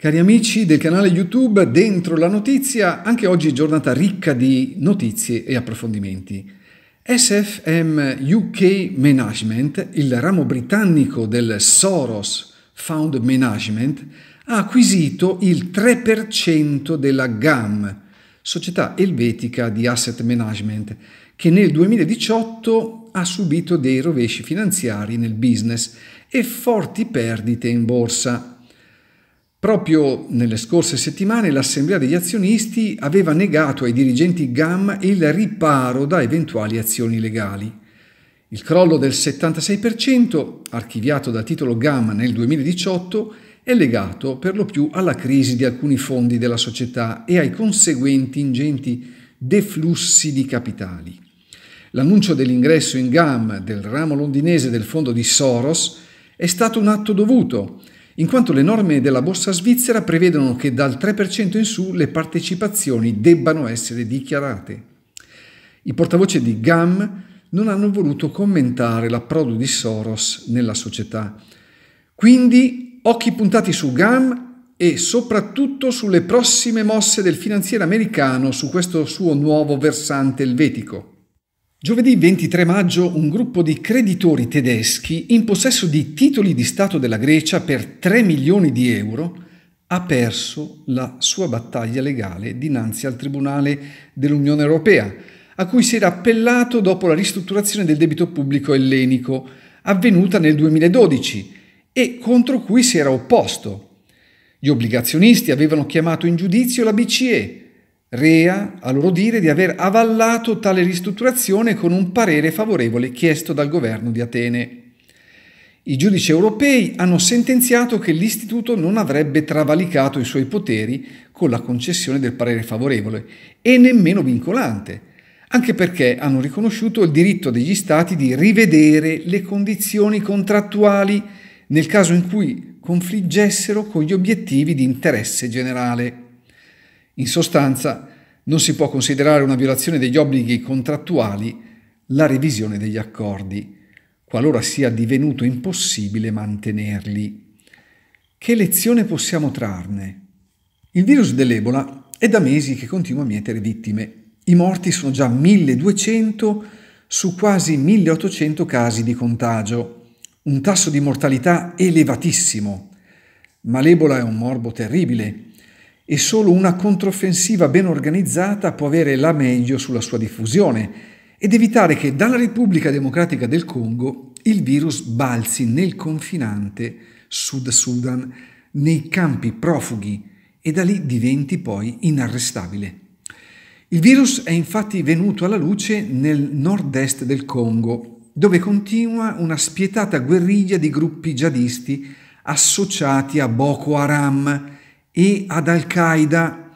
Cari amici del canale YouTube Dentro la Notizia, anche oggi giornata ricca di notizie e approfondimenti. SFM UK Management, il ramo britannico del Soros Found Management, ha acquisito il 3% della GAM, società elvetica di asset management, che nel 2018 ha subito dei rovesci finanziari nel business e forti perdite in borsa. Proprio nelle scorse settimane l'Assemblea degli azionisti aveva negato ai dirigenti GAM il riparo da eventuali azioni legali. Il crollo del 76%, archiviato dal titolo GAM nel 2018, è legato per lo più alla crisi di alcuni fondi della società e ai conseguenti ingenti deflussi di capitali. L'annuncio dell'ingresso in GAM del ramo londinese del fondo di Soros è stato un atto dovuto, in quanto le norme della borsa svizzera prevedono che dal 3% in su le partecipazioni debbano essere dichiarate. I portavoce di GAM non hanno voluto commentare l'approdo di Soros nella società. Quindi occhi puntati su GAM e soprattutto sulle prossime mosse del finanziere americano su questo suo nuovo versante elvetico. Giovedì 23 maggio un gruppo di creditori tedeschi in possesso di titoli di Stato della Grecia per 3 milioni di euro ha perso la sua battaglia legale dinanzi al Tribunale dell'Unione Europea, a cui si era appellato dopo la ristrutturazione del debito pubblico ellenico, avvenuta nel 2012 e contro cui si era opposto. Gli obbligazionisti avevano chiamato in giudizio la BCE, Rea, a loro dire, di aver avallato tale ristrutturazione con un parere favorevole chiesto dal governo di Atene. I giudici europei hanno sentenziato che l'istituto non avrebbe travalicato i suoi poteri con la concessione del parere favorevole e nemmeno vincolante, anche perché hanno riconosciuto il diritto degli Stati di rivedere le condizioni contrattuali nel caso in cui confliggessero con gli obiettivi di interesse generale. In sostanza, non si può considerare una violazione degli obblighi contrattuali la revisione degli accordi, qualora sia divenuto impossibile mantenerli. Che lezione possiamo trarne? Il virus dell'Ebola è da mesi che continua a mietere vittime. I morti sono già 1200 su quasi 1800 casi di contagio, un tasso di mortalità elevatissimo. Ma l'Ebola è un morbo terribile e solo una controffensiva ben organizzata può avere la meglio sulla sua diffusione ed evitare che dalla Repubblica Democratica del Congo il virus balzi nel confinante Sud Sudan, nei campi profughi e da lì diventi poi inarrestabile. Il virus è infatti venuto alla luce nel nord-est del Congo, dove continua una spietata guerriglia di gruppi jihadisti associati a Boko Haram, e ad Al-Qaeda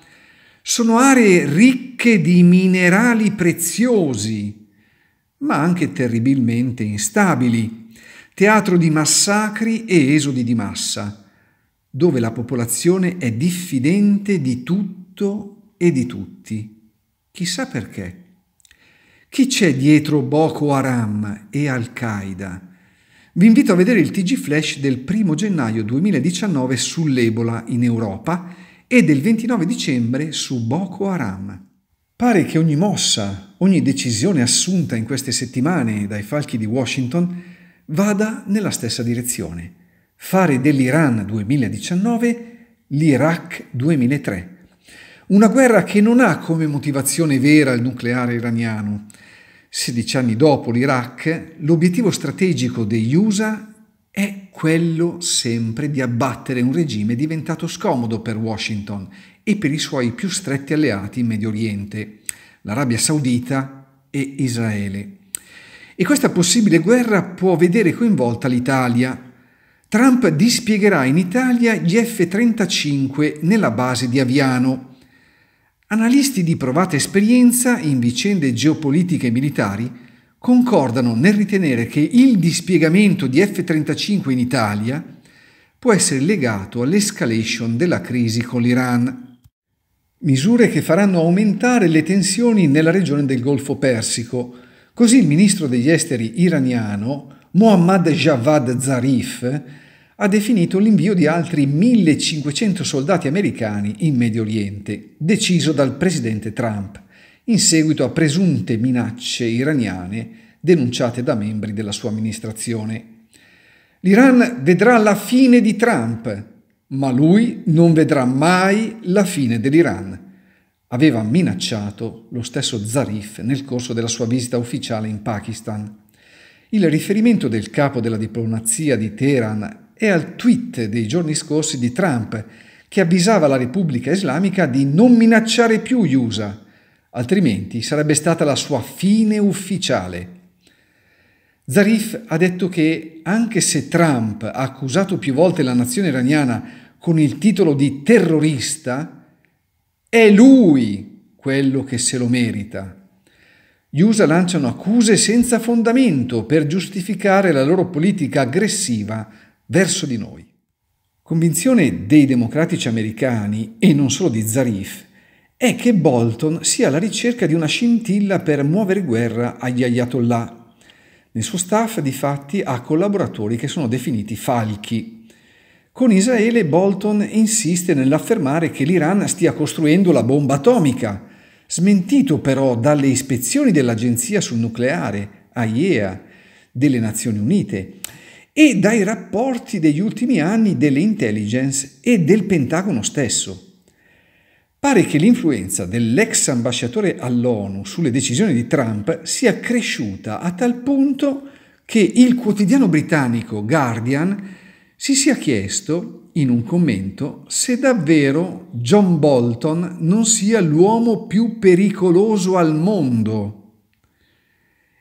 sono aree ricche di minerali preziosi, ma anche terribilmente instabili, teatro di massacri e esodi di massa, dove la popolazione è diffidente di tutto e di tutti. Chissà perché. Chi c'è dietro Boko Haram e Al-Qaeda? Vi invito a vedere il TG Flash del 1 gennaio 2019 sull'Ebola in Europa e del 29 dicembre su Boko Haram. Pare che ogni mossa, ogni decisione assunta in queste settimane dai falchi di Washington vada nella stessa direzione. Fare dell'Iran 2019 l'Iraq 2003. Una guerra che non ha come motivazione vera il nucleare iraniano, 16 anni dopo l'Iraq, l'obiettivo strategico degli USA è quello sempre di abbattere un regime diventato scomodo per Washington e per i suoi più stretti alleati in Medio Oriente, l'Arabia Saudita e Israele. E questa possibile guerra può vedere coinvolta l'Italia. Trump dispiegherà in Italia gli F-35 nella base di Aviano Analisti di provata esperienza in vicende geopolitiche e militari concordano nel ritenere che il dispiegamento di F-35 in Italia può essere legato all'escalation della crisi con l'Iran. Misure che faranno aumentare le tensioni nella regione del Golfo Persico. Così il ministro degli esteri iraniano, Mohammad Javad Zarif, ha definito l'invio di altri 1500 soldati americani in Medio Oriente, deciso dal presidente Trump, in seguito a presunte minacce iraniane denunciate da membri della sua amministrazione. L'Iran vedrà la fine di Trump, ma lui non vedrà mai la fine dell'Iran. Aveva minacciato lo stesso Zarif nel corso della sua visita ufficiale in Pakistan. Il riferimento del capo della diplomazia di Teheran è al tweet dei giorni scorsi di Trump che avvisava la Repubblica Islamica di non minacciare più gli USA, altrimenti sarebbe stata la sua fine ufficiale. Zarif ha detto che anche se Trump ha accusato più volte la nazione iraniana con il titolo di terrorista, è lui quello che se lo merita. Gli USA lanciano accuse senza fondamento per giustificare la loro politica aggressiva verso di noi. Convinzione dei democratici americani, e non solo di Zarif, è che Bolton sia alla ricerca di una scintilla per muovere guerra agli ayatollah. Nel suo staff, difatti, ha collaboratori che sono definiti falchi. Con Israele Bolton insiste nell'affermare che l'Iran stia costruendo la bomba atomica, smentito però dalle ispezioni dell'Agenzia sul nucleare, AIEA, delle Nazioni Unite, e dai rapporti degli ultimi anni delle intelligence e del Pentagono stesso. Pare che l'influenza dell'ex ambasciatore all'ONU sulle decisioni di Trump sia cresciuta a tal punto che il quotidiano britannico Guardian si sia chiesto in un commento se davvero John Bolton non sia l'uomo più pericoloso al mondo.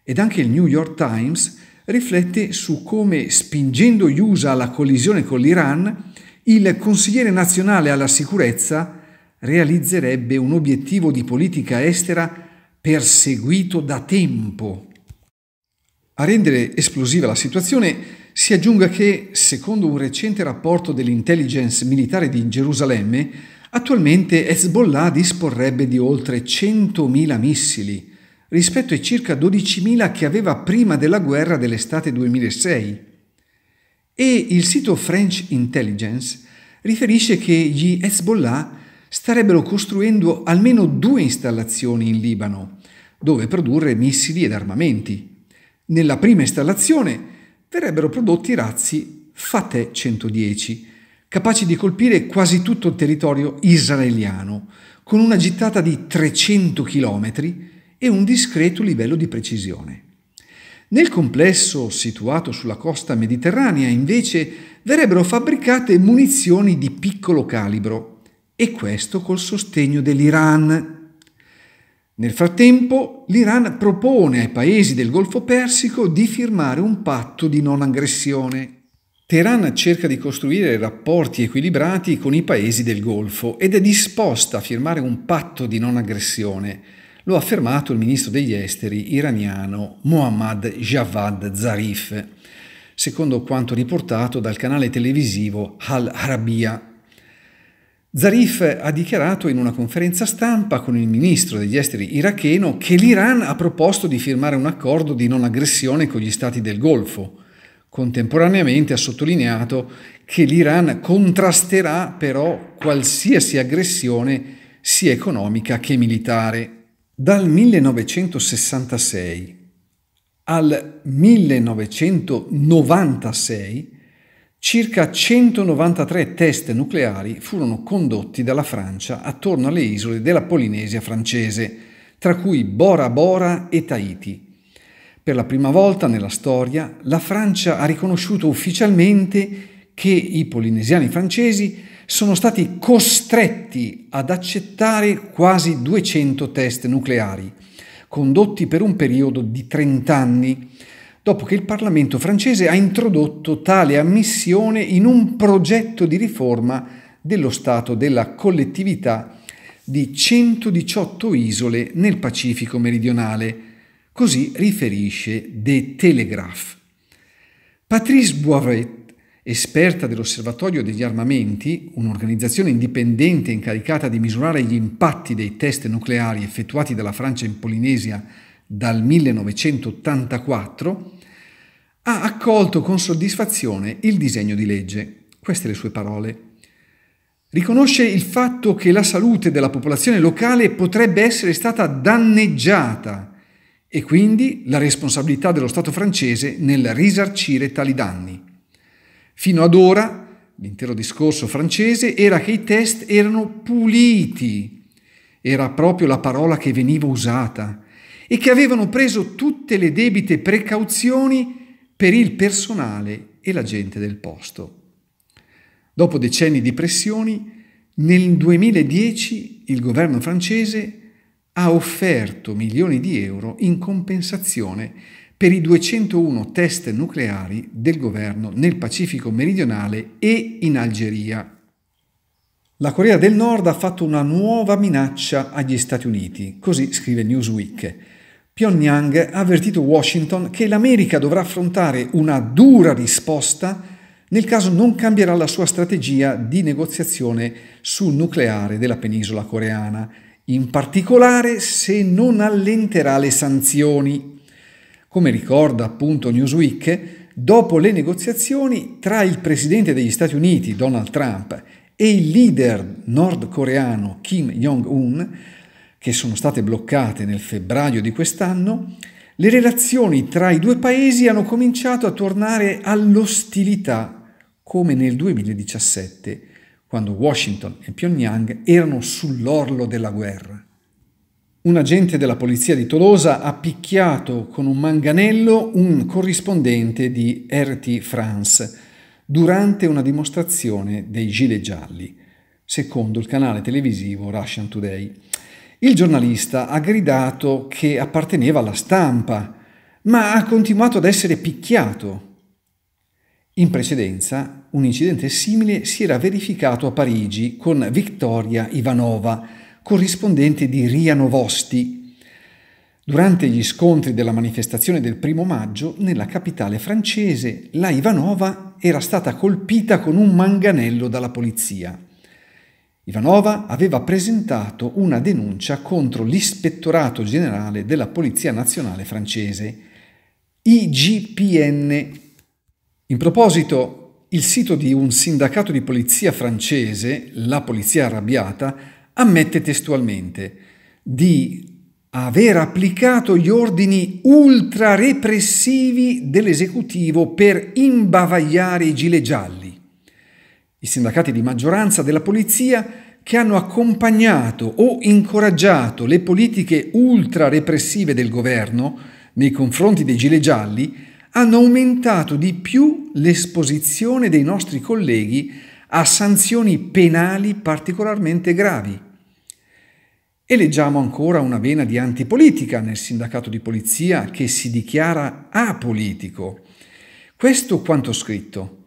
Ed anche il New York Times riflette su come, spingendo gli USA alla collisione con l'Iran, il consigliere nazionale alla sicurezza realizzerebbe un obiettivo di politica estera perseguito da tempo. A rendere esplosiva la situazione si aggiunga che, secondo un recente rapporto dell'intelligence militare di Gerusalemme, attualmente Hezbollah disporrebbe di oltre 100.000 missili, rispetto ai circa 12.000 che aveva prima della guerra dell'estate 2006. E il sito French Intelligence riferisce che gli Hezbollah starebbero costruendo almeno due installazioni in Libano, dove produrre missili ed armamenti. Nella prima installazione verrebbero prodotti razzi Fateh 110, capaci di colpire quasi tutto il territorio israeliano, con una gittata di 300 km e un discreto livello di precisione. Nel complesso situato sulla costa mediterranea, invece, verrebbero fabbricate munizioni di piccolo calibro, e questo col sostegno dell'Iran, nel frattempo, l'Iran propone ai paesi del Golfo Persico di firmare un patto di non aggressione. Teheran cerca di costruire rapporti equilibrati con i paesi del Golfo ed è disposta a firmare un patto di non aggressione. Lo ha affermato il ministro degli esteri iraniano Mohammad Javad Zarif, secondo quanto riportato dal canale televisivo Al Arabiya Zarif ha dichiarato in una conferenza stampa con il ministro degli esteri iracheno che l'Iran ha proposto di firmare un accordo di non aggressione con gli stati del Golfo. Contemporaneamente ha sottolineato che l'Iran contrasterà però qualsiasi aggressione sia economica che militare. Dal 1966 al 1996 Circa 193 test nucleari furono condotti dalla Francia attorno alle isole della Polinesia francese, tra cui Bora Bora e Tahiti. Per la prima volta nella storia la Francia ha riconosciuto ufficialmente che i polinesiani francesi sono stati costretti ad accettare quasi 200 test nucleari, condotti per un periodo di 30 anni, dopo che il Parlamento francese ha introdotto tale ammissione in un progetto di riforma dello Stato della collettività di 118 isole nel Pacifico meridionale, così riferisce The Telegraph. Patrice Boivet, esperta dell'Osservatorio degli Armamenti, un'organizzazione indipendente incaricata di misurare gli impatti dei test nucleari effettuati dalla Francia in Polinesia dal 1984, ha accolto con soddisfazione il disegno di legge. Queste le sue parole. Riconosce il fatto che la salute della popolazione locale potrebbe essere stata danneggiata e quindi la responsabilità dello Stato francese nel risarcire tali danni. Fino ad ora l'intero discorso francese era che i test erano puliti, era proprio la parola che veniva usata, e che avevano preso tutte le debite precauzioni per il personale e la gente del posto. Dopo decenni di pressioni, nel 2010 il governo francese ha offerto milioni di euro in compensazione per i 201 test nucleari del governo nel Pacifico meridionale e in Algeria. La Corea del Nord ha fatto una nuova minaccia agli Stati Uniti, così scrive Newsweek. Pyongyang ha avvertito Washington che l'America dovrà affrontare una dura risposta nel caso non cambierà la sua strategia di negoziazione sul nucleare della penisola coreana in particolare se non allenterà le sanzioni. Come ricorda appunto Newsweek, dopo le negoziazioni tra il presidente degli Stati Uniti, Donald Trump, e il leader nordcoreano Kim Jong-un, che sono state bloccate nel febbraio di quest'anno, le relazioni tra i due paesi hanno cominciato a tornare all'ostilità come nel 2017 quando Washington e Pyongyang erano sull'orlo della guerra. Un agente della polizia di Tolosa ha picchiato con un manganello un corrispondente di RT France durante una dimostrazione dei gilet gialli, secondo il canale televisivo Russian Today. Il giornalista ha gridato che apparteneva alla stampa, ma ha continuato ad essere picchiato in precedenza, un incidente simile si era verificato a Parigi con Victoria Ivanova, corrispondente di Ria Novosti, durante gli scontri della manifestazione del primo maggio nella capitale francese, la Ivanova era stata colpita con un manganello dalla polizia. Ivanova aveva presentato una denuncia contro l'Ispettorato generale della Polizia Nazionale francese, IGPN in proposito, il sito di un sindacato di polizia francese, la Polizia Arrabbiata, ammette testualmente di aver applicato gli ordini ultra repressivi dell'esecutivo per imbavagliare i gilet gialli. I sindacati di maggioranza della polizia che hanno accompagnato o incoraggiato le politiche ultra repressive del governo nei confronti dei gilet gialli hanno aumentato di più l'esposizione dei nostri colleghi a sanzioni penali particolarmente gravi. E leggiamo ancora una vena di antipolitica nel sindacato di polizia che si dichiara apolitico. Questo quanto scritto.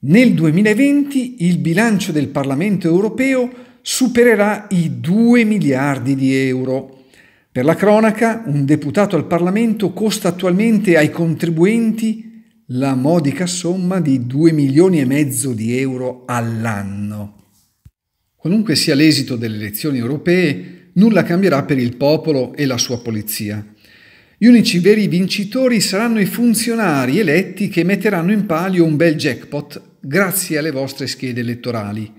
Nel 2020 il bilancio del Parlamento europeo supererà i 2 miliardi di euro per la cronaca, un deputato al Parlamento costa attualmente ai contribuenti la modica somma di 2 milioni e mezzo di euro all'anno. Qualunque sia l'esito delle elezioni europee, nulla cambierà per il popolo e la sua polizia. Gli unici veri vincitori saranno i funzionari eletti che metteranno in palio un bel jackpot grazie alle vostre schede elettorali.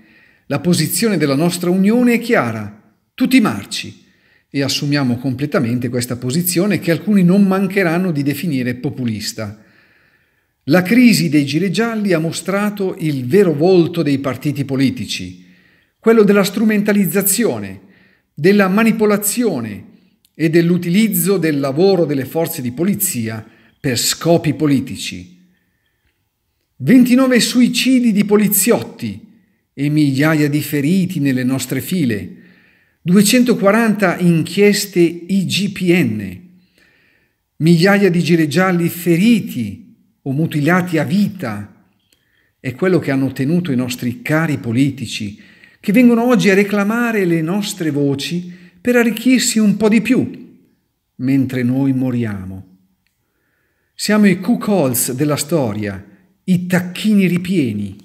La posizione della nostra Unione è chiara. Tutti marci e assumiamo completamente questa posizione che alcuni non mancheranno di definire populista. La crisi dei gialli ha mostrato il vero volto dei partiti politici, quello della strumentalizzazione, della manipolazione e dell'utilizzo del lavoro delle forze di polizia per scopi politici. 29 suicidi di poliziotti e migliaia di feriti nelle nostre file, 240 inchieste IGPN, migliaia di gialli feriti o mutilati a vita. È quello che hanno ottenuto i nostri cari politici, che vengono oggi a reclamare le nostre voci per arricchirsi un po' di più, mentre noi moriamo. Siamo i cuckolds della storia, i tacchini ripieni.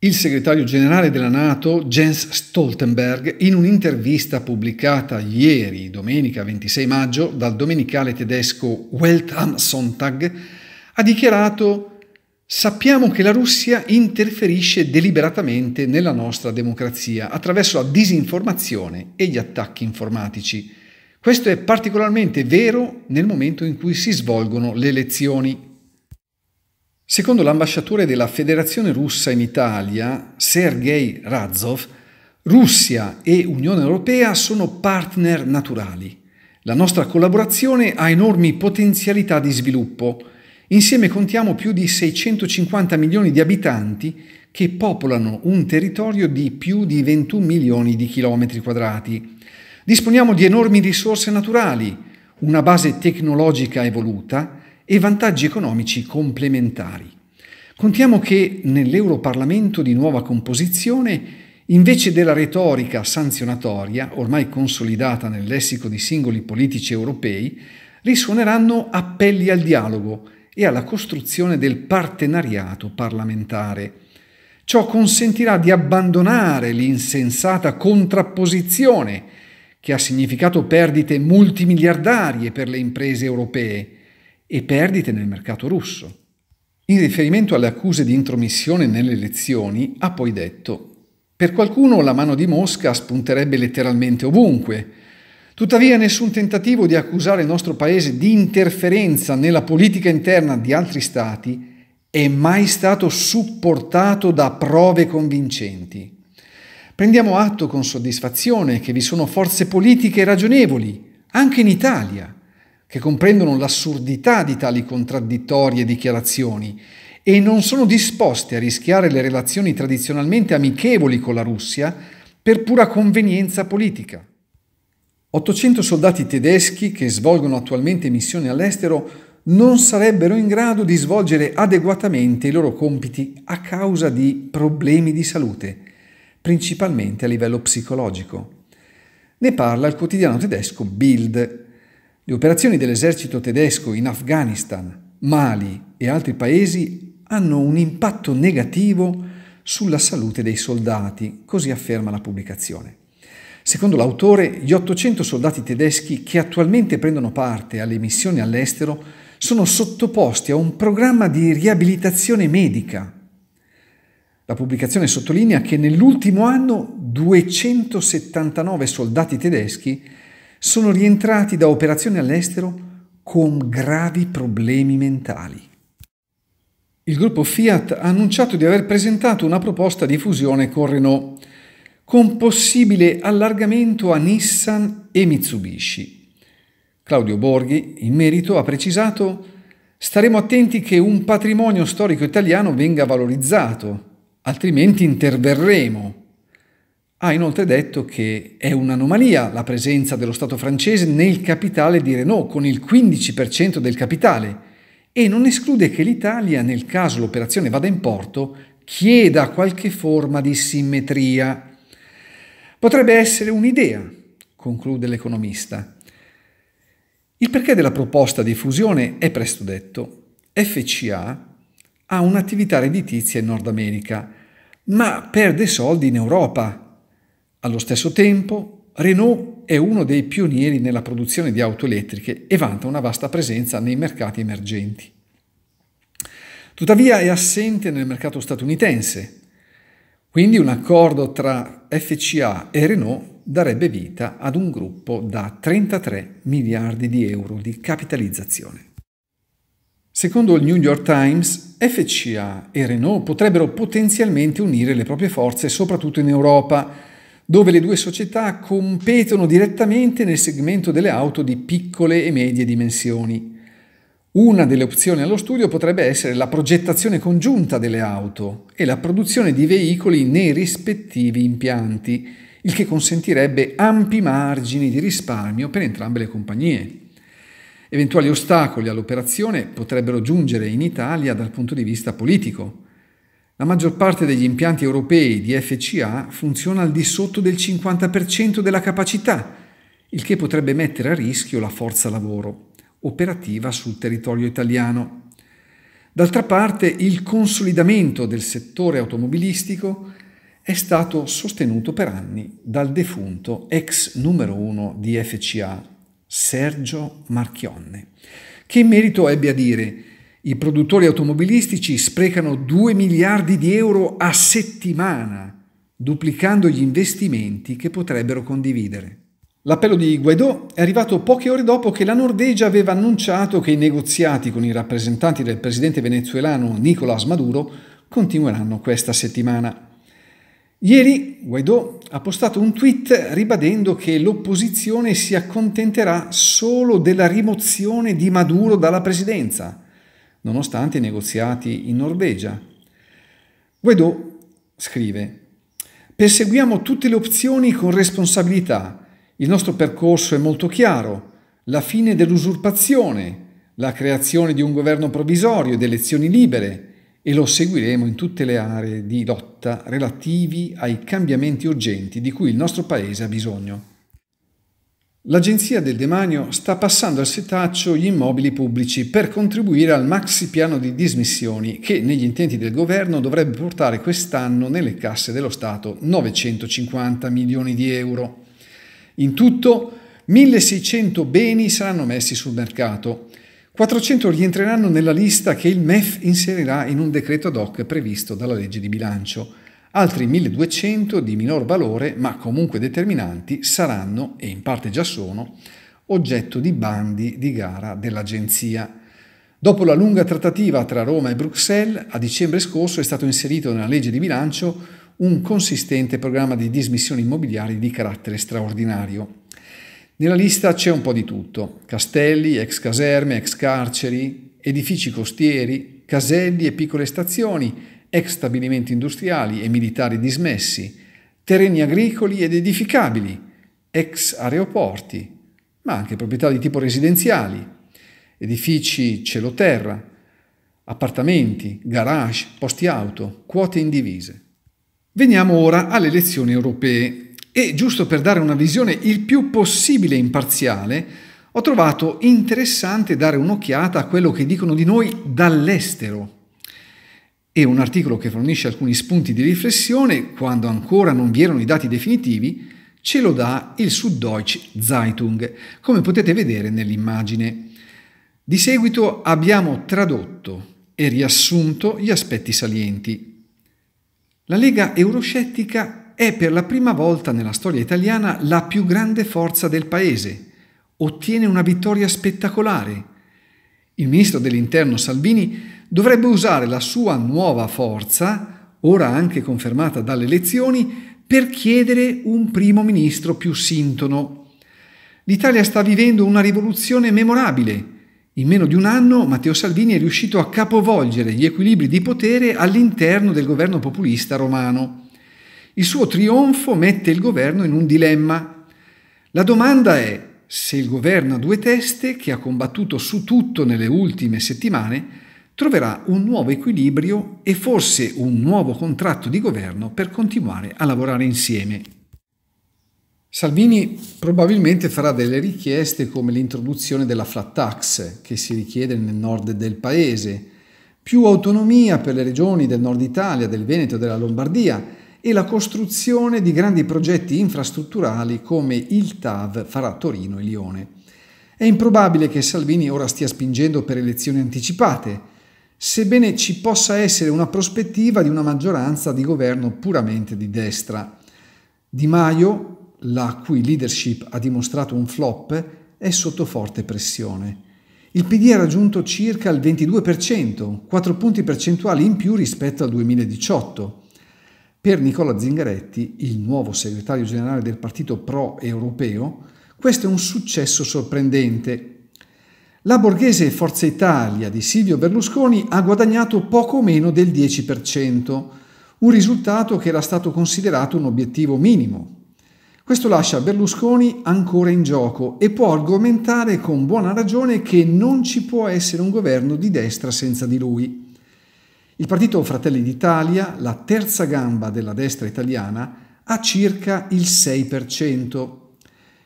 Il segretario generale della Nato, Jens Stoltenberg, in un'intervista pubblicata ieri, domenica 26 maggio, dal domenicale tedesco Welt am Sonntag, ha dichiarato Sappiamo che la Russia interferisce deliberatamente nella nostra democrazia attraverso la disinformazione e gli attacchi informatici. Questo è particolarmente vero nel momento in cui si svolgono le elezioni. Secondo l'ambasciatore della Federazione russa in Italia, Sergei Razov, Russia e Unione Europea sono partner naturali. La nostra collaborazione ha enormi potenzialità di sviluppo. Insieme contiamo più di 650 milioni di abitanti che popolano un territorio di più di 21 milioni di chilometri quadrati. Disponiamo di enormi risorse naturali, una base tecnologica evoluta e vantaggi economici complementari. Contiamo che nell'Europarlamento di nuova composizione, invece della retorica sanzionatoria, ormai consolidata nel lessico di singoli politici europei, risuoneranno appelli al dialogo e alla costruzione del partenariato parlamentare. Ciò consentirà di abbandonare l'insensata contrapposizione che ha significato perdite multimiliardarie per le imprese europee e perdite nel mercato russo. In riferimento alle accuse di intromissione nelle elezioni, ha poi detto per qualcuno la mano di Mosca spunterebbe letteralmente ovunque. Tuttavia nessun tentativo di accusare il nostro paese di interferenza nella politica interna di altri stati è mai stato supportato da prove convincenti. Prendiamo atto con soddisfazione che vi sono forze politiche ragionevoli, anche in Italia, che comprendono l'assurdità di tali contraddittorie dichiarazioni e non sono disposti a rischiare le relazioni tradizionalmente amichevoli con la Russia per pura convenienza politica. 800 soldati tedeschi che svolgono attualmente missioni all'estero non sarebbero in grado di svolgere adeguatamente i loro compiti a causa di problemi di salute, principalmente a livello psicologico. Ne parla il quotidiano tedesco Bild le operazioni dell'esercito tedesco in Afghanistan, Mali e altri paesi hanno un impatto negativo sulla salute dei soldati, così afferma la pubblicazione. Secondo l'autore, gli 800 soldati tedeschi che attualmente prendono parte alle missioni all'estero sono sottoposti a un programma di riabilitazione medica. La pubblicazione sottolinea che nell'ultimo anno 279 soldati tedeschi sono rientrati da operazioni all'estero con gravi problemi mentali. Il gruppo Fiat ha annunciato di aver presentato una proposta di fusione con Renault, con possibile allargamento a Nissan e Mitsubishi. Claudio Borghi, in merito, ha precisato Staremo attenti che un patrimonio storico italiano venga valorizzato, altrimenti interverremo ha inoltre detto che è un'anomalia la presenza dello Stato francese nel capitale di Renault con il 15% del capitale e non esclude che l'Italia, nel caso l'operazione vada in porto, chieda qualche forma di simmetria. Potrebbe essere un'idea, conclude l'economista. Il perché della proposta di fusione è presto detto. FCA ha un'attività redditizia in Nord America, ma perde soldi in Europa allo stesso tempo, Renault è uno dei pionieri nella produzione di auto elettriche e vanta una vasta presenza nei mercati emergenti. Tuttavia è assente nel mercato statunitense, quindi un accordo tra FCA e Renault darebbe vita ad un gruppo da 33 miliardi di euro di capitalizzazione. Secondo il New York Times, FCA e Renault potrebbero potenzialmente unire le proprie forze soprattutto in Europa, dove le due società competono direttamente nel segmento delle auto di piccole e medie dimensioni. Una delle opzioni allo studio potrebbe essere la progettazione congiunta delle auto e la produzione di veicoli nei rispettivi impianti, il che consentirebbe ampi margini di risparmio per entrambe le compagnie. Eventuali ostacoli all'operazione potrebbero giungere in Italia dal punto di vista politico. La maggior parte degli impianti europei di FCA funziona al di sotto del 50% della capacità, il che potrebbe mettere a rischio la forza lavoro operativa sul territorio italiano. D'altra parte il consolidamento del settore automobilistico è stato sostenuto per anni dal defunto ex numero uno di FCA, Sergio Marchionne, che in merito ebbe a dire i produttori automobilistici sprecano 2 miliardi di euro a settimana, duplicando gli investimenti che potrebbero condividere. L'appello di Guaidó è arrivato poche ore dopo che la Norvegia aveva annunciato che i negoziati con i rappresentanti del presidente venezuelano Nicolás Maduro continueranno questa settimana. Ieri Guaidó ha postato un tweet ribadendo che l'opposizione si accontenterà solo della rimozione di Maduro dalla presidenza, nonostante i negoziati in Norvegia. Guaidó scrive Perseguiamo tutte le opzioni con responsabilità. Il nostro percorso è molto chiaro. La fine dell'usurpazione, la creazione di un governo provvisorio ed elezioni libere, e lo seguiremo in tutte le aree di lotta relativi ai cambiamenti urgenti di cui il nostro Paese ha bisogno. L'Agenzia del Demanio sta passando al setaccio gli immobili pubblici per contribuire al maxi piano di dismissioni che negli intenti del governo dovrebbe portare quest'anno nelle casse dello Stato 950 milioni di euro. In tutto 1600 beni saranno messi sul mercato 400 rientreranno nella lista che il MEF inserirà in un decreto ad hoc previsto dalla legge di bilancio. Altri 1200 di minor valore, ma comunque determinanti, saranno, e in parte già sono, oggetto di bandi di gara dell'Agenzia. Dopo la lunga trattativa tra Roma e Bruxelles, a dicembre scorso è stato inserito nella legge di bilancio un consistente programma di dismissioni immobiliari di carattere straordinario. Nella lista c'è un po' di tutto, castelli, ex caserme, ex carceri, edifici costieri, caselli e piccole stazioni, ex stabilimenti industriali e militari dismessi, terreni agricoli ed edificabili, ex aeroporti, ma anche proprietà di tipo residenziali, edifici cielo-terra, appartamenti, garage, posti auto, quote indivise. Veniamo ora alle elezioni europee e giusto per dare una visione il più possibile imparziale, ho trovato interessante dare un'occhiata a quello che dicono di noi dall'estero. E un articolo che fornisce alcuni spunti di riflessione, quando ancora non vi erano i dati definitivi, ce lo dà il Süddeutsche Zeitung, come potete vedere nell'immagine. Di seguito abbiamo tradotto e riassunto gli aspetti salienti. La Lega Euroscettica è per la prima volta nella storia italiana la più grande forza del paese. Ottiene una vittoria spettacolare. Il ministro dell'Interno Salvini dovrebbe usare la sua nuova forza, ora anche confermata dalle elezioni, per chiedere un primo ministro più sintono. L'Italia sta vivendo una rivoluzione memorabile. In meno di un anno Matteo Salvini è riuscito a capovolgere gli equilibri di potere all'interno del governo populista romano. Il suo trionfo mette il governo in un dilemma. La domanda è se il governo a due teste, che ha combattuto su tutto nelle ultime settimane, troverà un nuovo equilibrio e forse un nuovo contratto di governo per continuare a lavorare insieme. Salvini probabilmente farà delle richieste come l'introduzione della flat tax che si richiede nel nord del paese, più autonomia per le regioni del nord Italia, del Veneto e della Lombardia e la costruzione di grandi progetti infrastrutturali come il TAV farà Torino e Lione. È improbabile che Salvini ora stia spingendo per elezioni anticipate, sebbene ci possa essere una prospettiva di una maggioranza di governo puramente di destra. Di Maio, la cui leadership ha dimostrato un flop, è sotto forte pressione. Il PD ha raggiunto circa il 22%, 4 punti percentuali in più rispetto al 2018. Per Nicola Zingaretti, il nuovo segretario generale del partito pro-europeo, questo è un successo sorprendente. La borghese Forza Italia di Silvio Berlusconi ha guadagnato poco meno del 10%, un risultato che era stato considerato un obiettivo minimo. Questo lascia Berlusconi ancora in gioco e può argomentare con buona ragione che non ci può essere un governo di destra senza di lui. Il partito Fratelli d'Italia, la terza gamba della destra italiana, ha circa il 6%.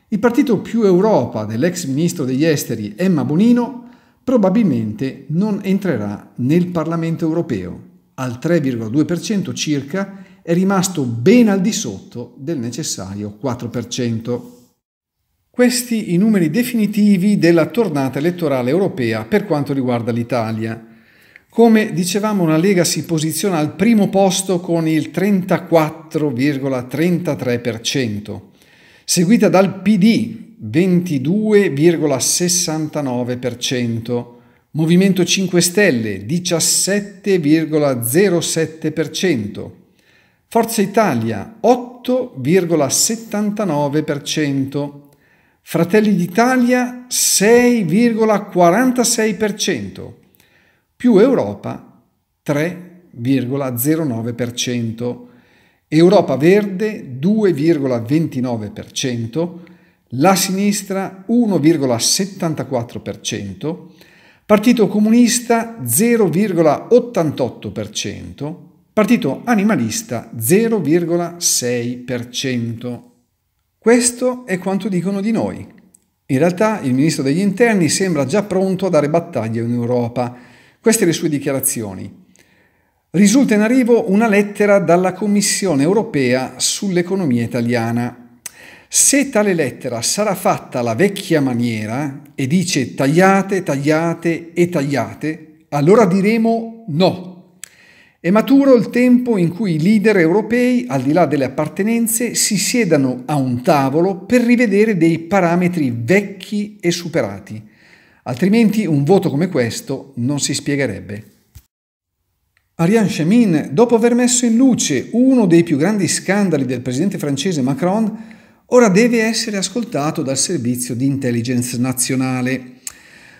Il partito più Europa dell'ex ministro degli esteri Emma Bonino probabilmente non entrerà nel Parlamento europeo. Al 3,2% circa è rimasto ben al di sotto del necessario 4%. Questi i numeri definitivi della tornata elettorale europea per quanto riguarda l'Italia. Come dicevamo, la Lega si posiziona al primo posto con il 34,33%, seguita dal PD 22,69%, Movimento 5 Stelle 17,07%, Forza Italia 8,79%, Fratelli d'Italia 6,46%, più Europa 3,09%, Europa Verde 2,29%, la sinistra 1,74%, Partito Comunista 0,88%, Partito Animalista 0,6%. Questo è quanto dicono di noi. In realtà il ministro degli interni sembra già pronto a dare battaglia in Europa queste le sue dichiarazioni. Risulta in arrivo una lettera dalla Commissione europea sull'economia italiana. Se tale lettera sarà fatta alla vecchia maniera e dice tagliate, tagliate e tagliate, allora diremo no. È maturo il tempo in cui i leader europei, al di là delle appartenenze, si siedano a un tavolo per rivedere dei parametri vecchi e superati altrimenti un voto come questo non si spiegherebbe. Ariane Chemin, dopo aver messo in luce uno dei più grandi scandali del presidente francese Macron, ora deve essere ascoltato dal servizio di intelligence nazionale.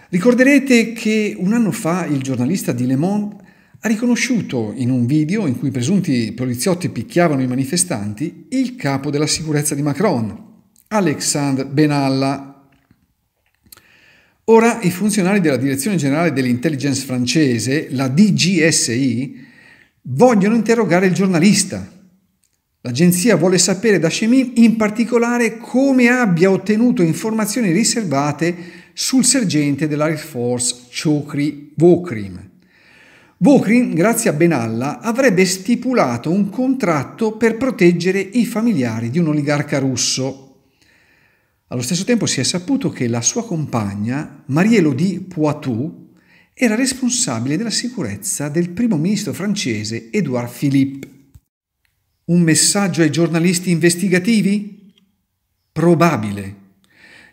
Ricorderete che un anno fa il giornalista di Le Monde ha riconosciuto in un video in cui presunti poliziotti picchiavano i manifestanti il capo della sicurezza di Macron, Alexandre Benalla, Ora i funzionari della Direzione Generale dell'Intelligence francese, la DGSI, vogliono interrogare il giornalista. L'agenzia vuole sapere da Chemin in particolare come abbia ottenuto informazioni riservate sul sergente dell'Air Force Chokri Vokrim. Vokrim, grazie a Benalla, avrebbe stipulato un contratto per proteggere i familiari di un oligarca russo allo stesso tempo si è saputo che la sua compagna, Marie-Élodie Poitou, era responsabile della sicurezza del primo ministro francese Édouard Philippe. Un messaggio ai giornalisti investigativi? Probabile.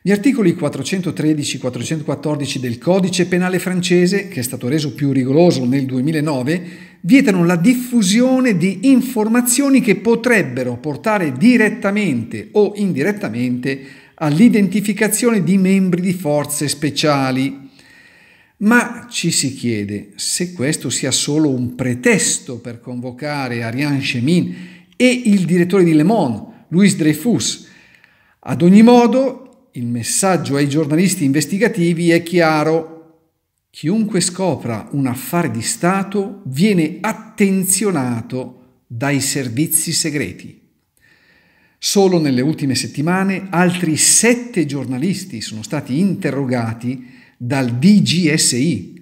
Gli articoli 413-414 del codice penale francese, che è stato reso più rigoroso nel 2009, vietano la diffusione di informazioni che potrebbero portare direttamente o indirettamente all'identificazione di membri di forze speciali. Ma ci si chiede se questo sia solo un pretesto per convocare Ariane Chemin e il direttore di Le Monde, Louis Dreyfus. Ad ogni modo, il messaggio ai giornalisti investigativi è chiaro. Chiunque scopra un affare di Stato viene attenzionato dai servizi segreti. Solo nelle ultime settimane altri sette giornalisti sono stati interrogati dal DGSI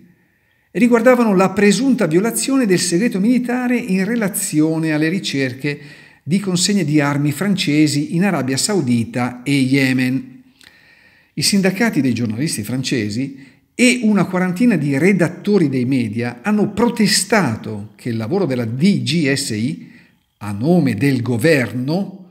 riguardavano la presunta violazione del segreto militare in relazione alle ricerche di consegne di armi francesi in Arabia Saudita e Yemen. I sindacati dei giornalisti francesi e una quarantina di redattori dei media hanno protestato che il lavoro della DGSI, a nome del governo,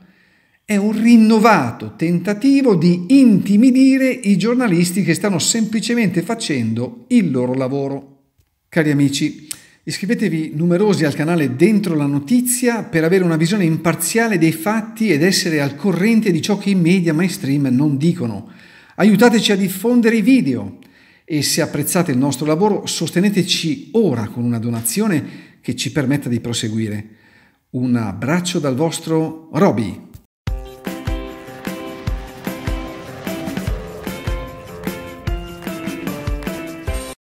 è un rinnovato tentativo di intimidire i giornalisti che stanno semplicemente facendo il loro lavoro. Cari amici, iscrivetevi numerosi al canale Dentro la Notizia per avere una visione imparziale dei fatti ed essere al corrente di ciò che i media mainstream non dicono. Aiutateci a diffondere i video e se apprezzate il nostro lavoro sosteneteci ora con una donazione che ci permetta di proseguire. Un abbraccio dal vostro Roby.